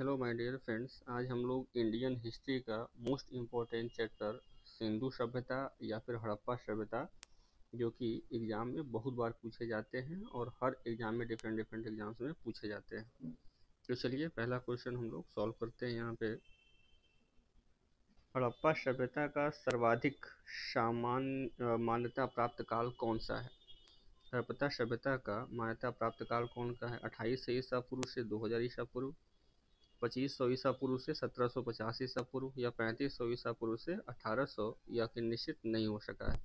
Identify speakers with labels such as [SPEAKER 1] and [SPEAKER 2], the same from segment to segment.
[SPEAKER 1] Hello my dear friends आज हम लोग इंडियन हिस्ट्री का मोस्ट इम्पोर्टेंट चैप्टर सिंधु सभ्यता या फिर हड़प्पा सभ्यता, जो कि एग्ज़ाम में बहुत बार पूछे जाते हैं और हर एग्ज़ाम में डिफरेंट डिफरेंट एग्ज़ाम्स में पूछे जाते हैं। तो चलिए, पहला क्वेश्चन हम लोग सॉल्व करते हैं यहाँ पे। हड़प्पा सभ्यता का सर्वाधिक सामान्य मान्यता प्राप्त काल कौन सा है? हड़प्पा सभ्यता का मान्यता प्राप्त काल कौन का है? अट्ठाईस ईसा पूर्व से 2000 ईसा पूर्व। पच्चीस सौ ईसा पूर्व से सत्रह सौ पचास ईसा पूर्व या पैंतीस सौ ईसा पूर्व से अठारह सौ या फिर निश्चित नहीं हो सका है।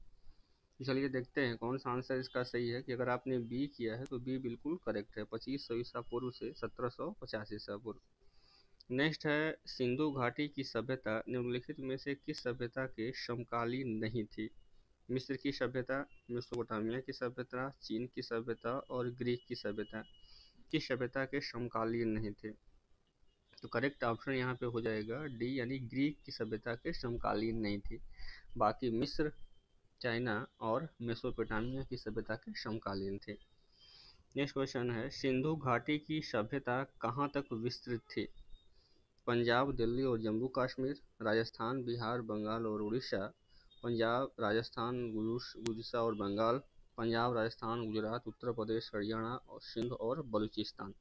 [SPEAKER 1] तो चलिए देखते हैं कौन सा आंसर इसका सही है कि अगर आपने बी किया है तो बी बिल्कुल करेक्ट है, पच्चीस सौ ईसा पूर्व से सत्रह सौ पचास ईसा पूर्व। नेक्स्ट है, सिंधु घाटी की सभ्यता, निम्नलिखित में से किस सभ्यता के समकालीन नहीं थी? मिस्र की सभ्यता, मिसोपोटामिया की सभ्यता, चीन की सभ्यता और ग्रीक की सभ्यता, किस सभ्यता के समकालीन नहीं थे? तो करेक्ट ऑप्शन यहाँ पे हो जाएगा डी यानी ग्रीक की सभ्यता के समकालीन नहीं थी। बाकी मिस्र, चाइना और मेसोपोटामिया की सभ्यता के समकालीन थे। नेक्स्ट क्वेश्चन है, सिंधु घाटी की सभ्यता कहाँ तक विस्तृत थी? पंजाब, दिल्ली और जम्मू कश्मीर, राजस्थान, बिहार, बंगाल और उड़ीसा, पंजाब, राजस्थान उड़ीसा और बंगाल, पंजाब, राजस्थान, गुजरात, उत्तर प्रदेश, हरियाणा और सिंध और बलूचिस्तान।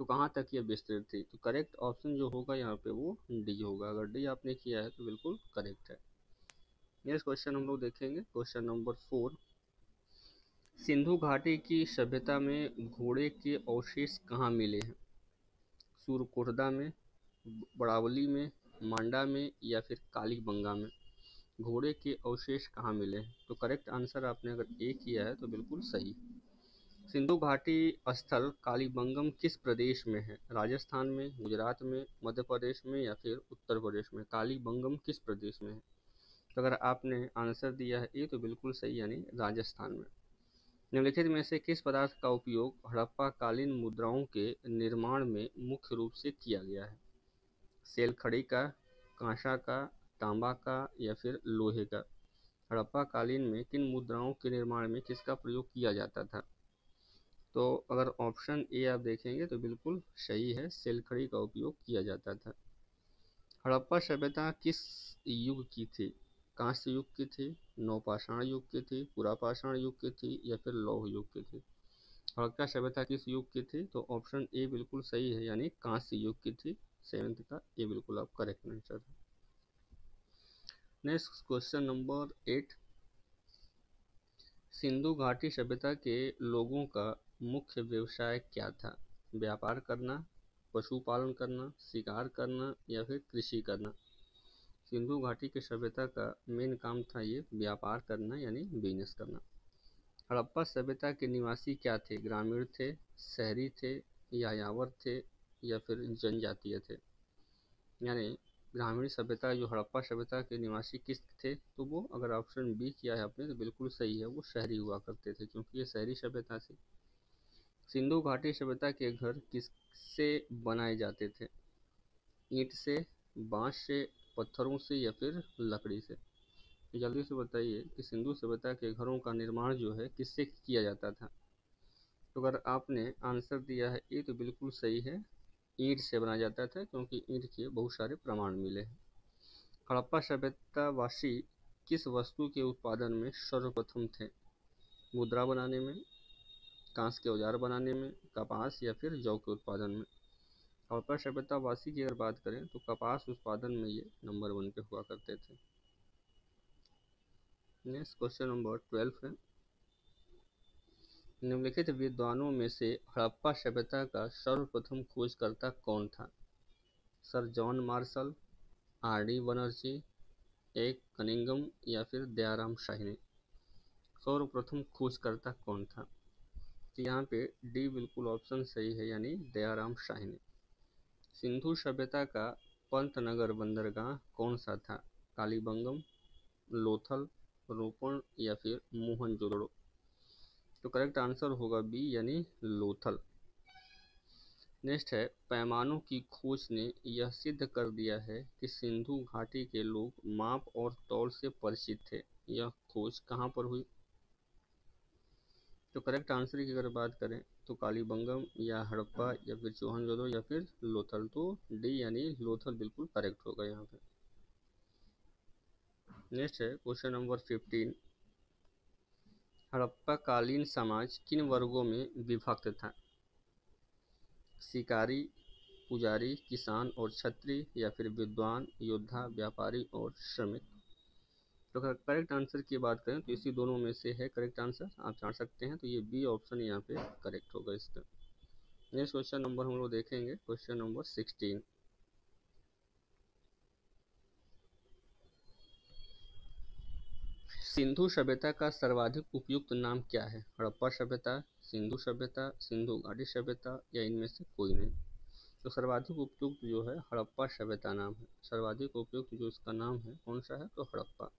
[SPEAKER 1] तो कहाँ तक ये विस्तृत थी? तो करेक्ट ऑप्शन जो होगा यहाँ पे वो डी होगा। अगर डी आपने किया है तो बिल्कुल करेक्ट है। नेक्स्ट क्वेश्चन हम लोग देखेंगे। क्वेश्चन नंबर फोर सिंधु घाटी की सभ्यता में घोड़े के अवशेष कहाँ मिले हैं? सूरकोटदा में, बड़ावली में, मांडा में या फिर कालीबंगा में? घोड़े के अवशेष कहाँ मिले हैं? तो करेक्ट आंसर आपने अगर ए किया है तो बिल्कुल सही। सिंधु घाटी स्थल कालीबंगम किस प्रदेश में है? राजस्थान में, गुजरात में, मध्य प्रदेश में या फिर उत्तर प्रदेश में? कालीबंगम किस प्रदेश में है? तो अगर आपने आंसर दिया है ए तो बिल्कुल सही, यानी राजस्थान में। निम्नलिखित में से किस पदार्थ का उपयोग हड़प्पा कालीन मुद्राओं के निर्माण में मुख्य रूप से किया गया है? सेल खड़ी का, कांसा का, तांबा का या फिर लोहे का? हड़प्पा कालीन में किन मुद्राओं के निर्माण में किसका प्रयोग किया जाता था? तो अगर ऑप्शन ए आप देखेंगे तो बिल्कुल सही है सेलखड़ी का उपयोग किया जाता था। हड़प्पा सभ्यता किस युग की थी? कांस्य युग की थी, नौपाषाण युग की थी, पुरापाषाण युग की थी या फिर लौह युग की थी? हड़प्पा सभ्यता किस युग की थी? तो ऑप्शन ए बिल्कुल सही है, यानी कांस्य युग की थी। सेवेंथ का, ये बिल्कुल आप करेक्ट आंसर है। Next question number eight Sindhu घाटी सभ्यता के लोगों का मुख्य व्यवसाय क्या था? व्यापार करना, पशुपालन करना, शिकार करना या फिर कृषि करना? सिंधु घाटी की सभ्यता का मेन काम था ये व्यापार करना यानी बिज़नेस करना। हड़प्पा सभ्यता के निवासी क्या थे? ग्रामीण थे, शहरी थे, यायावर थे या फिर जनजातीय थे? यानी ग्रामीण सभ्यता, जो हड़प्पा सभ्यता के निवासी किस थे? तो वो अगर ऑप्शन बी किया है आपने तो बिल्कुल सही है, वो शहरी हुआ करते थे, क्योंकि ये शहरी सभ्यता थी। सिंधु घाटी सभ्यता के घर किससे बनाए जाते थे? ईंट से, बाँस से, पत्थरों से या फिर लकड़ी से? जल्दी से बताइए कि सिंधु सभ्यता के घरों का निर्माण जो है, किससे किया जाता था? तो अगर आपने आंसर दिया है, ये तो बिल्कुल सही है। ईंट से बनाया जाता था क्योंकि ईंट के बहुत सारे प्रमाण मिले हैं। हड़प्पा सभ्यतावासी किस वस्तु के उत्पादन में सर्वप्रथम थे? मुद्रा बनाने में कांस के औज़ार बनाने में, कपास या फिर जौ के उत्पादन में। हड़प्पा सभ्यता वासी की अगर बात करें तो कपास उत्पादन में ये नंबर वन पे हुआ करते थे। नेक्स्ट क्वेश्चन नंबर ट्वेल्व है। निम्नलिखित विद्वानों में से हड़प्पा सभ्यता का सर्वप्रथम खोजकर्ता कौन था? Sir John Marshall, R D Banerjee एक कनिंगम या फिर दयाराम शाही सर्वप्रथम खोजकर्ता कौन था? तो यहाँ पे डी बिल्कुल ऑप्शन सही है, यानी दयाराम शाही सिंधु सभ्यता का पंतनगर बंदरगाह कौन सा था? कालीबंगम, लोथल, रोपण या फिर मोहनजोदड़ो? तो करेक्ट आंसर होगा बी यानी लोथल। नेक्स्ट है, पैमानों की खोज ने यह सिद्ध कर दिया है कि सिंधु घाटी के लोग माप और तौल से परिचित थे। यह खोज कहाँ पर हुई? तो करेक्ट आंसर की अगर बात करें तो कालीबंगम या हड़प्पा या फिर चौहानजोदड़ो या फिर लोथल तो डी यानी लोथल बिल्कुल करेक्ट होगा यहाँ पे। नेक्स्ट है क्वेश्चन नंबर फिफ्टीन हड़प्पा कालीन समाज किन वर्गों में विभक्त था? शिकारी, पुजारी, किसान और छत्री या फिर विद्वान, योद्धा, व्यापारी और श्रमिक? तो अगर करेक्ट आंसर की बात करें तो इसी दोनों में से है करेक्ट आंसर आप जान सकते हैं। तो ये बी ऑप्शन यहाँ पे करेक्ट होगा इसका। नेक्स्ट क्वेश्चन नंबर हम लोग देखेंगे। क्वेश्चन नंबर सिक्सटीन सिंधु सभ्यता का सर्वाधिक उपयुक्त नाम क्या है? हड़प्पा सभ्यता, सिंधु सभ्यता, सिंधु घाटी सभ्यता या इनमें से कोई नहीं? तो सर्वाधिक उपयुक्त जो है, हड़प्पा सभ्यता नाम है। सर्वाधिक उपयुक्त जो इसका नाम है, कौन सा है? तो हड़प्पा।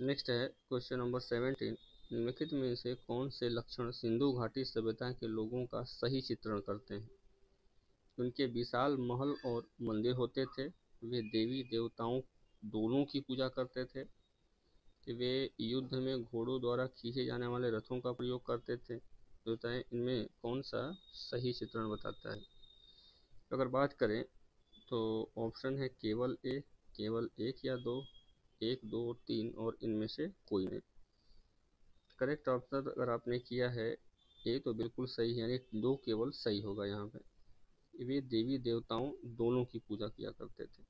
[SPEAKER 1] नेक्स्ट है क्वेश्चन नंबर सेवेंटीन निम्नलिखित में से कौन से लक्षण सिंधु घाटी सभ्यता के लोगों का सही चित्रण करते हैं? उनके विशाल महल और मंदिर होते थे। वे देवी देवताओं दोनों की पूजा करते थे। वे युद्ध में घोड़ों द्वारा खींचे जाने वाले रथों का प्रयोग करते थे। तो बताएँ, इनमें कौन सा सही चित्रण बताता है? अगर बात करें तो ऑप्शन है केवल ए केवल एक या दो। एक, दो, तीन और इनमें से कोई नहीं। करेक्ट ऑप्शन अगर आपने किया है ए तो बिल्कुल सही है, यानी दो केवल सही होगा यहाँ पे। वे देवी देवताओं दोनों की पूजा किया करते थे।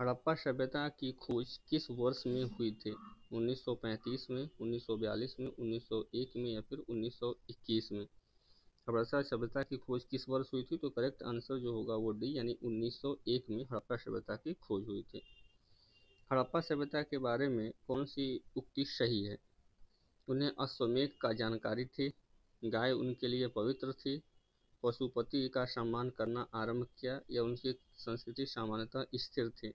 [SPEAKER 1] हड़प्पा सभ्यता की खोज किस वर्ष में हुई थी? 1935 में 1942 में 1901 में या फिर 1921 में? हड़प्पा सभ्यता की खोज किस वर्ष हुई थी? तो करेक्ट आंसर जो होगा वो डी, यानी 1901 में हड़प्पा सभ्यता की खोज हुई थी। हड़प्पा सभ्यता के बारे में कौन सी उक्ति सही है? उन्हें अश्वमेघ का जानकारी थी, गाय उनके लिए पवित्र थी, पशुपति का सम्मान करना आरंभ किया या उनकी संस्कृति सामान्यतः स्थिर थी?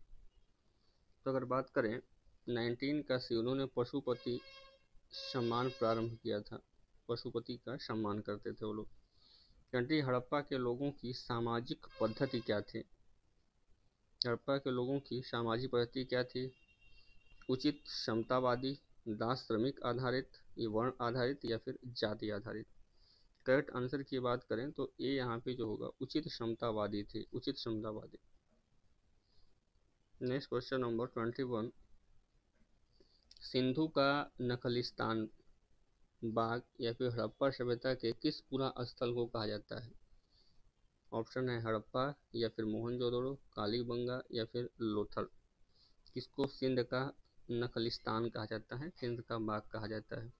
[SPEAKER 1] तो अगर बात करें 19 का सी, उन्होंने पशुपति सम्मान प्रारंभ किया था। पशुपति का सम्मान करते थे वो लोग। कंट्री हड़प्पा के लोगों की सामाजिक पद्धति क्या थी? हड़प्पा के लोगों की सामाजिक पद्धति क्या थी? उचित, क्षमतावादी, दास श्रमिक आधारित वर्ण आधारित या फिर जाति आधारित? करेक्ट आंसर की बात करें तो ए यहाँ पे जो होगा, उचित क्षमतावादी थे, उचित क्षमतावादी। Next question number twenty one. Sindhu का नखलिस्तान बाग या फिर हड़प्पा सभ्यता के किस पुरा स्थल को कहा जाता है? ऑप्शन है हड़प्पा या फिर मोहनजोदड़ो, कालीबंगा या फिर लोथल। किसको सिंध का नखलिस्तान कहा जाता है? सिंध का बाग कहा जाता है।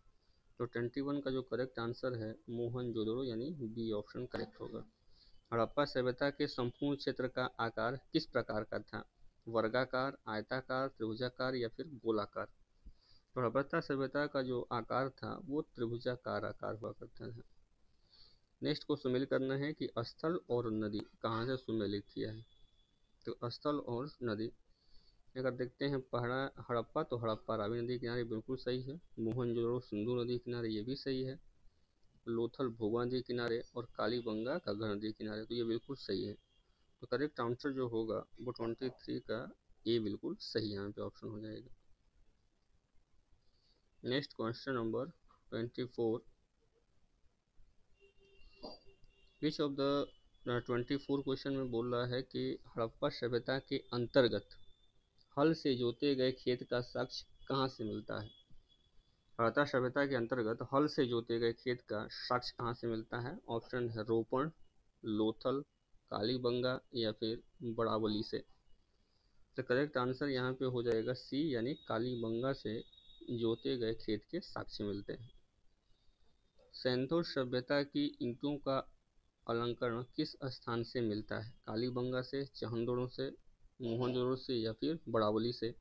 [SPEAKER 1] तो ट्वेंटी वन का जो करेक्ट आंसर है मोहन जोदड़ो यानी बी ऑप्शन करेक्ट होगा। हड़प्पा सभ्यता के संपूर्ण क्षेत्र का आकार किस प्रकार का था? वर्गाकार, आयताकार, त्रिभुजाकार या फिर गोलाकार? हड़प्पा सभ्यता का जो आकार था, वो त्रिभुजाकार आकार हुआ करता था। नेक्स्ट को सुमेलित करना है कि स्थल और नदी कहाँ से सुमेलित किया है? तो स्थल और नदी, अगर देखते हैं पहला हड़प्पा तो हड़प्पा रावी नदी किनारे बिल्कुल सही है। मोहनजोदड़ो सिंधु नदी किनारे ये भी सही है। लोथल भोगा नदी किनारे और काली कालीबंगा घग्गर नदी किनारे तो ये बिल्कुल सही है। तो करेक्ट आंसर जो होगा वो ट्वेंटी थ्री का ए बिल्कुल सही यहाँ पे ऑप्शन हो जाएगा। Next question number twenty four which of the twenty four question में बोल रहा है कि हड़प्पा सभ्यता के अंतर्गत हल से जोते गए खेत का साक्ष्य कहाँ से मिलता है? हड़प्पा सभ्यता के अंतर्गत हल से जोते गए खेत का साक्ष्य कहाँ से मिलता है? ऑप्शन है रोपण, लोथल, कालीबंगा या फिर बड़ावली से। तो करेक्ट आंसर यहाँ पे हो जाएगा सी यानी कालीबंगा से जोते गए खेत के साक्ष्य मिलते हैं। सैंथो सभ्यता की ईंटों का अलंकरण किस स्थान से मिलता है? कालीबंगा से, चहंदोड़ों से, मोहनजोड़ों से या फिर बड़ावली से?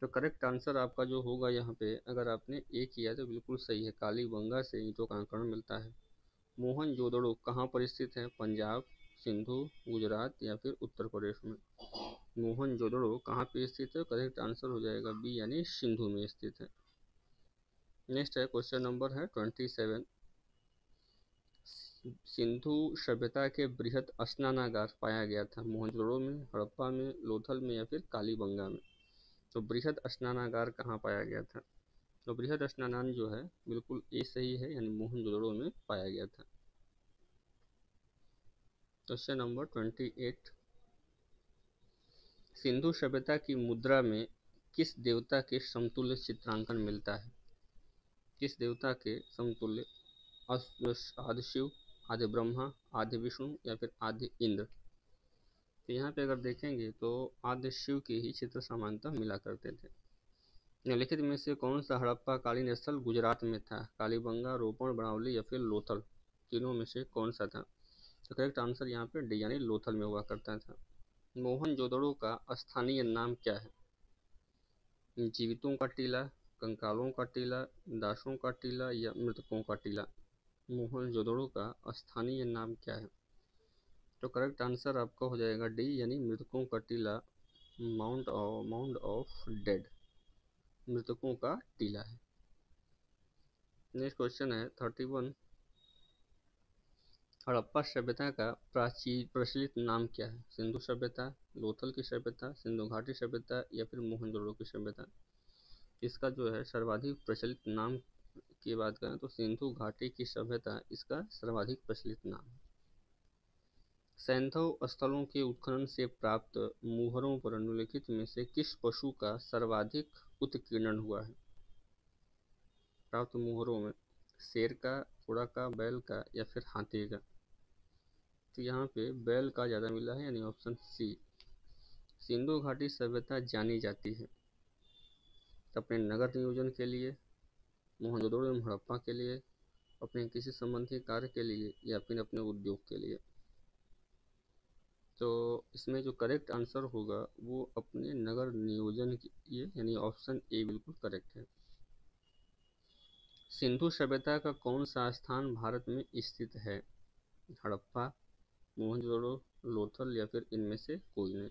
[SPEAKER 1] तो करेक्ट आंसर आपका जो होगा यहाँ पे, अगर आपने ए किया तो बिल्कुल सही है। कालीबंगा से ईंटों का अंकरण मिलता है। मोहन जोदड़ो कहाँ पर स्थित है? पंजाब, सिंधु, गुजरात या फिर उत्तर प्रदेश में? मोहनजोदड़ो कहाँ पे स्थित है? करेक्ट आंसर हो जाएगा बी, यानी सिंधु में स्थित है। नेक्स्ट है, क्वेश्चन नंबर है ट्वेंटी सेवन। सिंधु सभ्यता के बृहद स्नानागार पाया गया था मोहनजोदड़ो में, हड़प्पा में, लोथल में या फिर कालीबंगा में। तो बृहद स्नानागार कहाँ पाया गया था? तो बृहद स्नानान जो है, बिल्कुल ए सही है, यानी मोहनजोदड़ो में पाया गया था। Question number twenty eight. Sindhu सभ्यता की मुद्रा में किस देवता के समतुल्य चित्रांकन मिलता है? किस देवता के समतुल्य? आदि शिव आदि ब्रह्मा आदि विष्णु या फिर आदि इंद्र? तो यहाँ पे अगर देखेंगे तो आदि शिव के ही चित्र समानता मिला करते थे। निम्नलिखित में से कौन सा हड़प्पा कालीन स्थल गुजरात में था? कालीबंगा, रोपण बनावली या फिर लोथल? तीनों में से कौन सा था? तो करेक्ट आंसर यहाँ पे डी यानी लोथल में हुआ करता था। मोहन जोदड़ो का स्थानीय नाम क्या है? जीवितों का टीला, कंकालों का टीला, दासों का टीला या मृतकों का टीला? मोहन जोदड़ो का स्थानीय नाम क्या है? तो करेक्ट आंसर आपका हो जाएगा डी यानी मृतकों का टीला mount of mount of dead मृतकों का टीला है। नेक्स्ट क्वेश्चन है थर्टी वन हड़प्पा सभ्यता का प्राचीन प्रचलित नाम क्या है? सिंधु सभ्यता, लोथल की सभ्यता, सिंधु घाटी सभ्यता या फिर मोहनजोदड़ो की सभ्यता? इसका जो है सर्वाधिक प्रचलित नाम की बात करें तो सिंधु घाटी की सभ्यता इसका सर्वाधिक प्रचलित नाम है। सैंधव स्थलों के उत्खनन से प्राप्त मुहरों पर निम्नलिखित में से किस पशु का सर्वाधिक उत्कीर्णन हुआ है? प्राप्त मुहरों में शेर का, घोड़ा का, बैल का या फिर हाथी का? तो यहाँ पे बैल का ज़्यादा मिला है, यानी ऑप्शन सी सिंधु घाटी सभ्यता जानी जाती है। अपने नगर नियोजन के लिए मोहनजोदड़ो एवं हड़प्पा के लिए, अपने किसी संबंधी कार्य के लिए, या फिर अपने उद्योग के लिए। तो इसमें जो करेक्ट आंसर होगा, वो अपने नगर नियोजन के लिए, यानी ऑप्शन ए बिल्कुल करेक्ट है। सिंधु सभ्यता का कौन सा स्थान भारत में स्थित है? हड़प्पा मोहनजोदड़ो लोथल या फिर इनमें से कोई नहीं।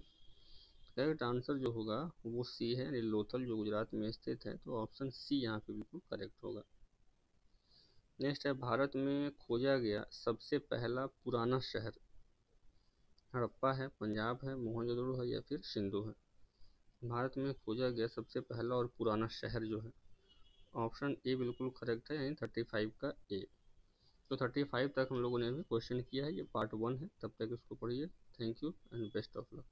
[SPEAKER 1] करेक्ट आंसर जो होगा, वो सी है, यानी लोथल जो गुजरात में स्थित है तो ऑप्शन सी यहाँ पे बिल्कुल करेक्ट होगा। नेक्स्ट है, भारत में खोजा गया सबसे पहला पुराना शहर। हड़प्पा है, पंजाब है मोहनजोदड़ो है, या फिर सिंधु है। भारत में खोजा गया सबसे पहला और पुराना शहर जो है। ऑप्शन ए बिल्कुल करेक्ट है, यानी थर्टी फाइव का ए तो थर्टी फाइव तक हम लोगों ने भी क्वेश्चन किया है, ये पार्ट वन है, तब तक इसको पढ़िए। Thank you and best of luck